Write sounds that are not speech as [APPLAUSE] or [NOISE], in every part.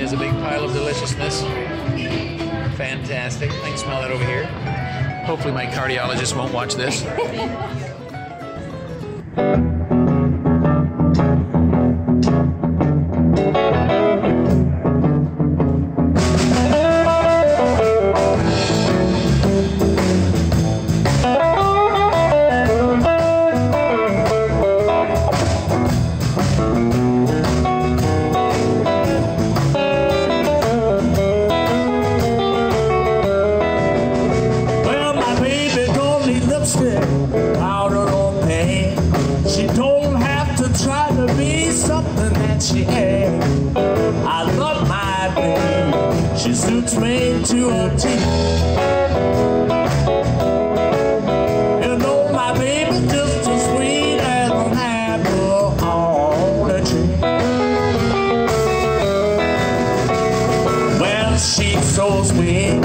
is a big pile of deliciousness. Fantastic. I can smell that over here. Hopefully, my cardiologist won't watch this. Well, [LAUGHS] [LAUGHS] powder or paint. She don't have to try to be something that she ain't. I love my baby, she suits me to a T. You know my baby just as sweet as an apple on a tree. Well, she's so sweet,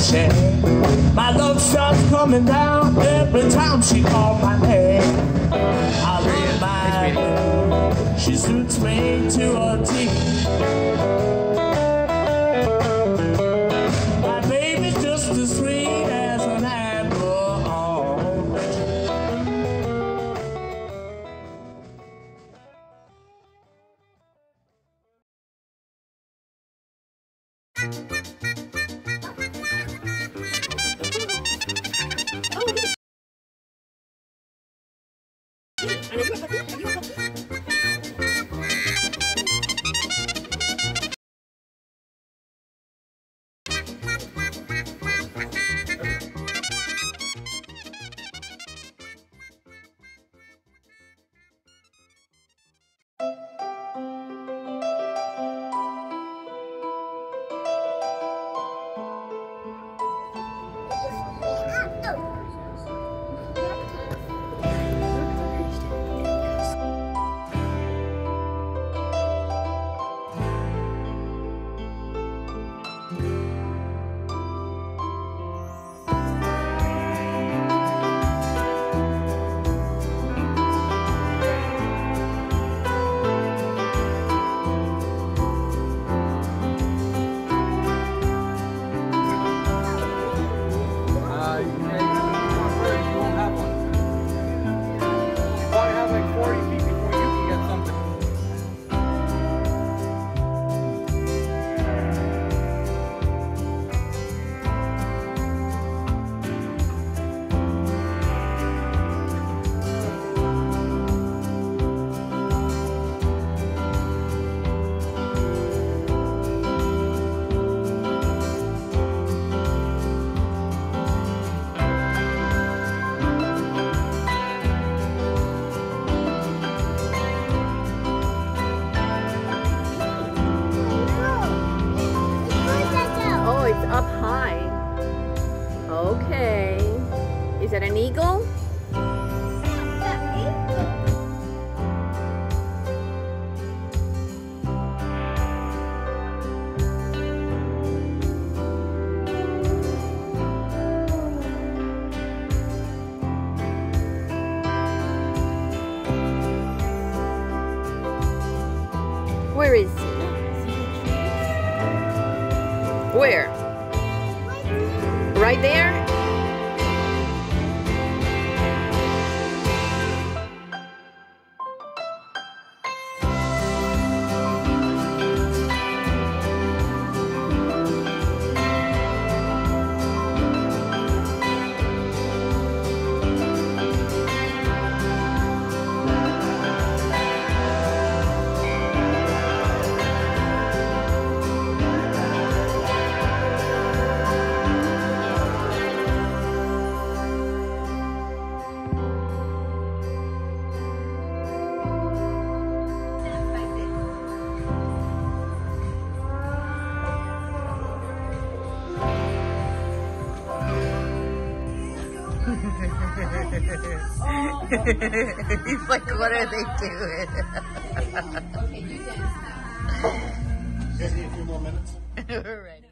shame. My love starts coming down every time she calls my name. I love my baby. She suits me to a T. My baby's just as sweet as an apple on ハハハハ! Where is he? Where? Right there? [LAUGHS] He's like, what are they doing? Just need a few more minutes. [LAUGHS] Right.